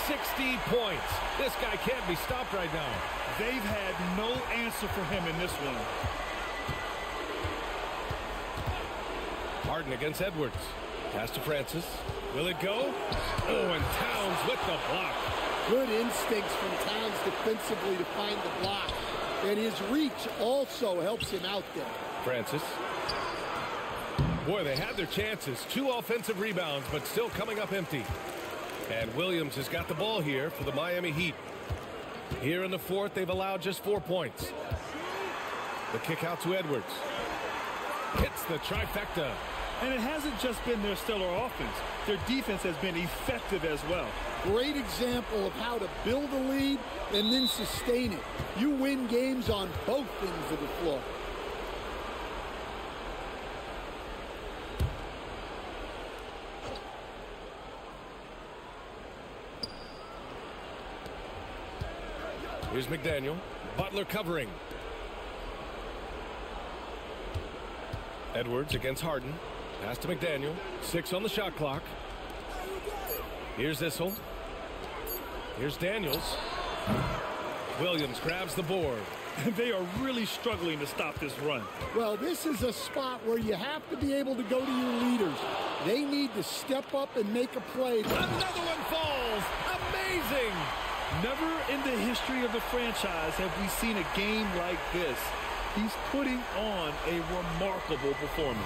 60 points. This guy can't be stopped right now.
They've had no answer for him in this one.
Harden against Edwards. Pass to Francis. Will it go? Oh, and Towns with the block.
Good instincts from Towns defensively to find the block. And his reach also helps him out there.
Francis. Boy, they had their chances. Two offensive rebounds, but still coming up empty. And Williams has got the ball here for the Miami Heat. Here in the fourth, they've allowed just four points. The kick out to Edwards. Hits the trifecta.
And it hasn't just been their stellar offense. Their defense has been effective as well.
Great example of how to build a lead and then sustain it. You win games on both ends of the floor.
Here's McDaniel. Butler covering. Edwards against Harden. Pass to McDaniel. Six on the shot clock. Here's Issel. Here's Daniels. Williams grabs the board.
they are really struggling to stop this run.
Well, this is a spot where you have to be able to go to your leaders. They need to step up and make a play.
Another one falls. Amazing.
Never in the history of the franchise have we seen a game like this. He's putting on a remarkable performance.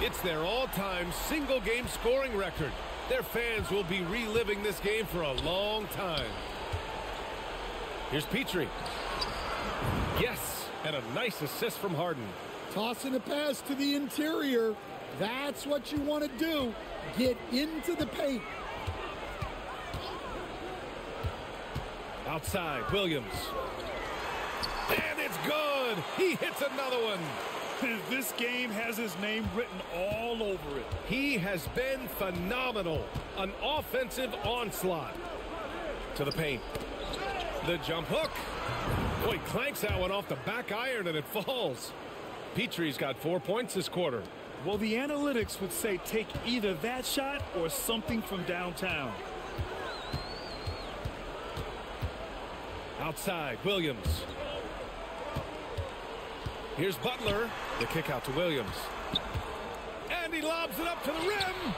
It's their all-time single-game scoring record. Their fans will be reliving this game for a long time. Here's Petrie. Yes, and a nice assist from Harden.
Tossing a pass to the interior. That's what you want to do. Get into the paint.
Outside, Williams. Good. He hits another one.
This game has his name written all over it.
He has been phenomenal. An offensive onslaught. To the paint. The jump hook. Boy, clanks that one off the back iron and it falls. Petrie's got four points this quarter.
Well, the analytics would say take either that shot or something from downtown.
Outside, Williams. Here's Butler. The kick out to Williams. And he lobs it up to the rim.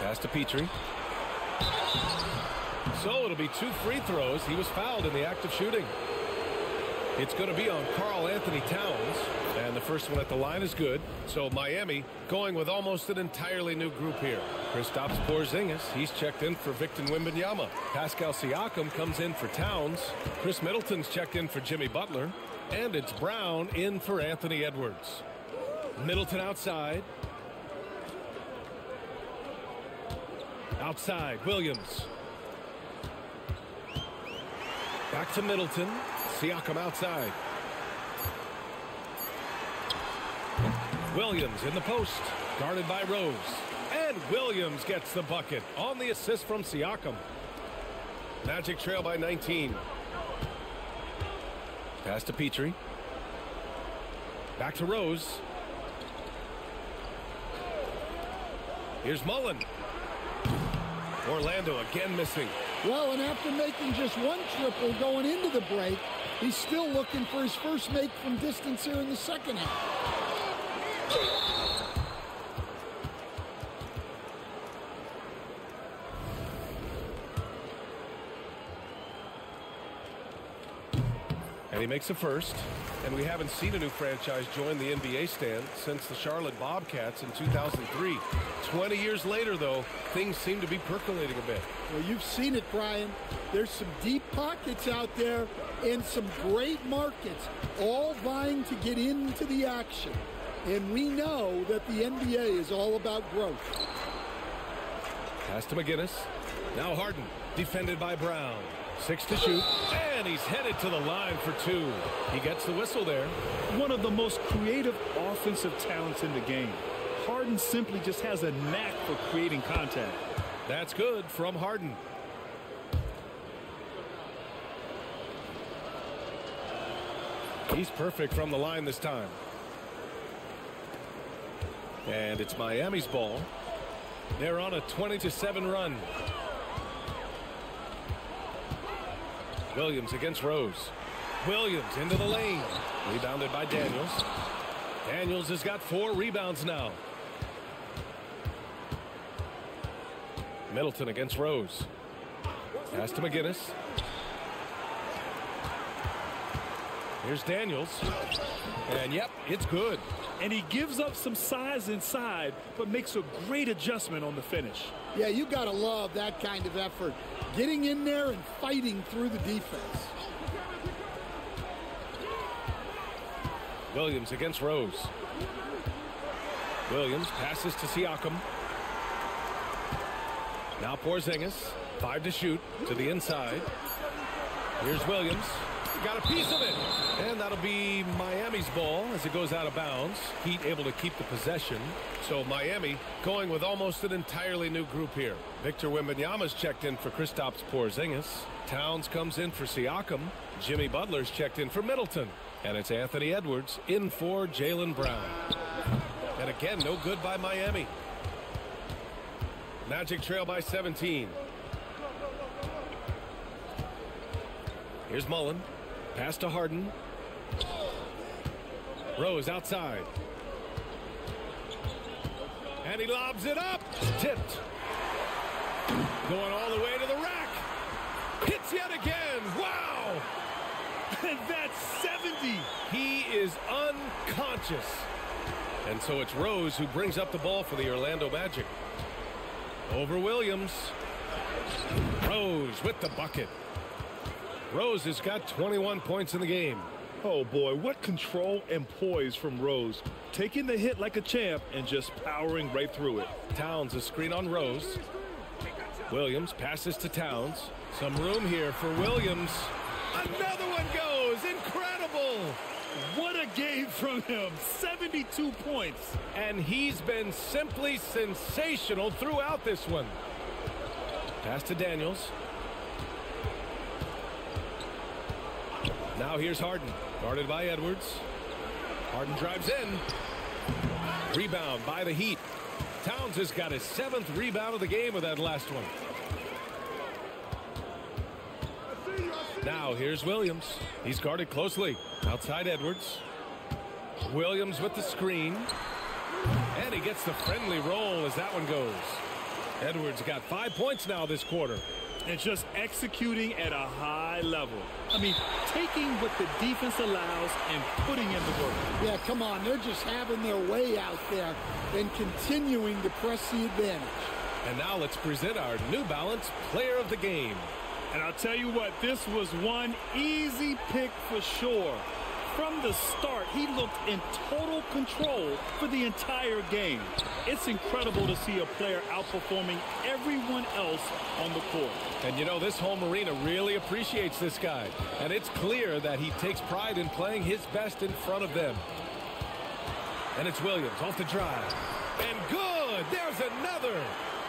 Pass to Petrie. So it'll be two free throws. He was fouled in the act of shooting. It's going to be on Karl Anthony Towns. And the first one at the line is good. So Miami going with almost an entirely new group here. Kristaps Porzingis, he's checked in for Victor Wembanyama. Pascal Siakam comes in for Towns. Khris Middleton's checked in for Jimmy Butler. And it's Brown in for Anthony Edwards. Middleton outside. Outside, Williams. Back to Middleton. Siakam outside. Williams in the post. Guarded by Rose. And Williams gets the bucket on the assist from Siakam. Magic trail by 19. Pass to Petrie. Back to Rose. Here's Mullin. Orlando again missing.
Well, and after making just one triple going into the break, he's still looking for his first make from distance here in the second half.
And he makes a first. And we haven't seen a new franchise join the NBA stand since the Charlotte Bobcats in 2003. 20 years later, though, things seem to be percolating a bit.
Well, you've seen it, Brian. There's some deep pockets out there and some great markets, all vying to get into the action. And we know that the NBA is all about growth.
Pass to McGinnis. Now Harden, defended by Brown. Six to shoot, and he's headed to the line for two. He gets the whistle there.
One of the most creative offensive talents in the game. Harden simply just has a knack for creating contact.
That's good from Harden. He's perfect from the line this time. And it's Miami's ball. They're on a 20 to 7 run. Williams against Rose. Williams into the lane. Rebounded by Daniels. Daniels has got four rebounds now. Middleton against Rose. Pass to McGinnis. Here's Daniels. And yep, it's good.
And he gives up some size inside, but makes a great adjustment on the finish.
Yeah, you got to love that kind of effort. Getting in there and fighting through the defense.
Williams against Rose. Williams passes to Siakam. Now Porzingis. Five to shoot to the inside. Here's Williams. Got a piece of it. And that'll be Miami's ball as it goes out of bounds. Heat able to keep the possession. So Miami going with almost an entirely new group here. Victor Wembanyama's checked in for Kristaps Porzingis. Towns comes in for Siakam. Jimmy Butler's checked in for Middleton. And it's Anthony Edwards in for Jaylen Brown. And again, no good by Miami. Magic trail by 17. Here's Mullin. Pass to Harden. Rose outside. And he lobs it up. Tipped. Going all the way to the rack. Hits yet again. Wow.
And that's 70.
He is unconscious. And so it's Rose who brings up the ball for the Orlando Magic. Over Williams. Rose with the bucket. Rose has got 21 points in the game.
Oh boy, what control and poise from Rose. Taking the hit like a champ and just powering right through it.
Towns a screen on Rose. Williams passes to Towns. Some room here for Williams. Another one goes. Incredible.
What a game from him. 72 points.
And he's been simply sensational throughout this one. Pass to Daniels. Now here's Harden. Guarded by Edwards. Harden drives in. Rebound by the Heat. Towns has got his seventh rebound of the game with that last one. Now here's Williams. He's guarded closely. Outside Edwards. Williams with the screen. And he gets the friendly roll as that one goes. Edwards got five points now this quarter.
And just executing at a high level. I mean, taking what the defense allows and putting in the work.
Yeah, come on. They're just having their way out there and continuing to press the advantage.
And now let's present our New Balance Player of the Game.
And I'll tell you what, this was one easy pick for sure. From the start, he looked in total control for the entire game. It's incredible to see a player outperforming everyone else on the court.
And you know, this home arena really appreciates this guy. And it's clear that he takes pride in playing his best in front of them. And it's Williams off the drive. And good! There's another!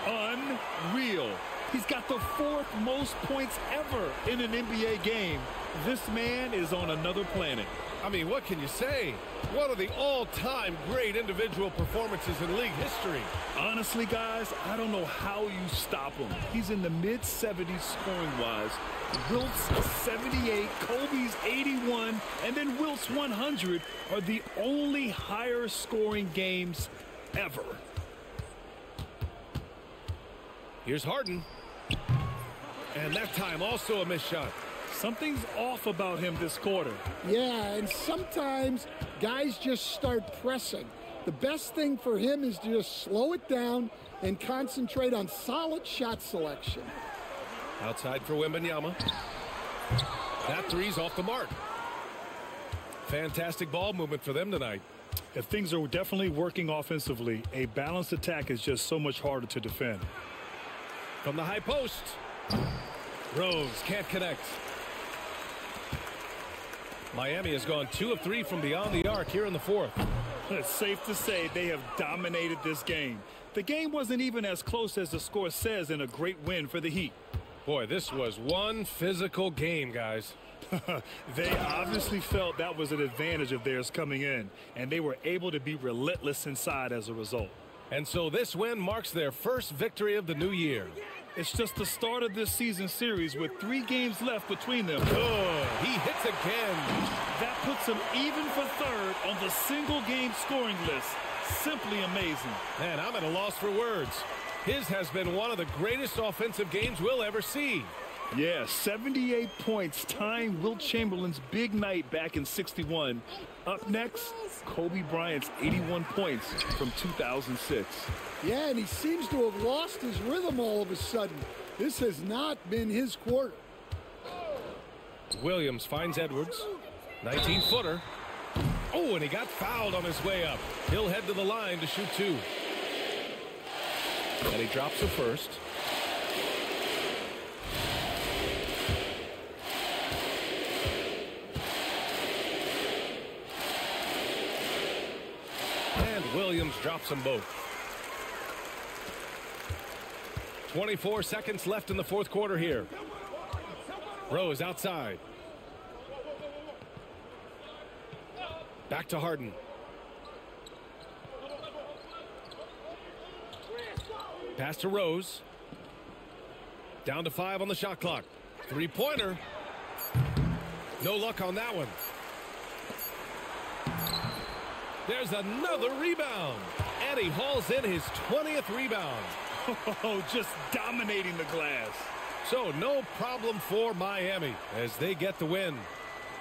Unreal. He's got the fourth most points ever in an NBA game. This man is on another planet.
I mean, what can you say? One of the all-time great individual performances in league history.
Honestly, guys, I don't know how you stop him. He's in the mid-70s scoring-wise. Wilt's 78, Kobe's 81, and then Wilt's 100 are the only higher scoring games ever.
Here's Harden. And that time also a missed shot.
Something's off about him this quarter.
Yeah, and sometimes guys just start pressing. The best thing for him is to just slow it down and concentrate on solid shot selection.
Outside for Wembanyama. That three's off the mark. Fantastic ball movement for them tonight.
If things are definitely working offensively, a balanced attack is just so much harder to defend.
From the high post. Rose can't connect. Miami has gone two of three from beyond the arc here in the fourth.
It's safe to say they have dominated this game. The game wasn't even as close as the score says in a great win for the Heat.
Boy, this was one physical game, guys.
they obviously felt that was an advantage of theirs coming in, and they were able to be relentless inside as a result.
And so this win marks their first victory of the new year.
It's just the start of this season series with three games left between them.
Good. He hits again.
That puts him even for third on the single game scoring list. Simply amazing.
Man, I'm at a loss for words. His has been one of the greatest offensive games we'll ever see.
Yeah, 78 points, tying Wilt Chamberlain's big night back in 61. Up next, Kobe Bryant's 81 points from 2006.
Yeah, and he seems to have lost his rhythm all of a sudden. This has not been his quarter.
Williams finds Edwards. 19-footer. Oh, and he got fouled on his way up. He'll head to the line to shoot two. And he drops the first. And Williams drops them both. 24 seconds left in the fourth quarter here. Rose outside. Back to Harden. Pass to Rose. Down to five on the shot clock. Three-pointer. No luck on that one. There's another rebound. And he hauls in his 20th rebound.
Oh, just dominating the glass.
So no problem for Miami as they get the win.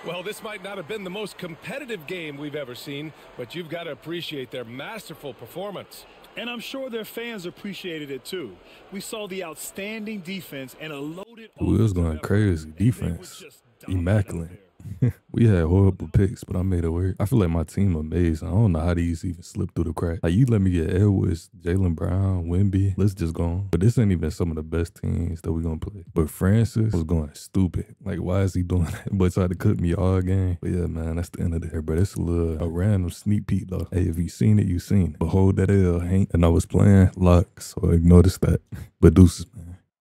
Well, this might not have been the most competitive game we've ever seen, but you've got to appreciate their masterful performance.
And I'm sure their fans appreciated it too. We saw the outstanding defense and a loaded.
We was going crazy. Defense, immaculate. we had horrible picks, but I made it work. I feel like my team amazing. I don't know how these even slip through the crack. Like you let me get Edwards, Jaylen Brown, Wimby. Let's just go on. But this ain't even some of the best teams that we gonna play. But Francis was going stupid. Like why is he doing that? But tried to cook me all game. But yeah, man, that's the end of there. bro. it's a little a random sneak peek though. Hey, if you seen it, you seen it. But hold that L, Hank. And I was playing lock, so ignore the stat. But deuces, man.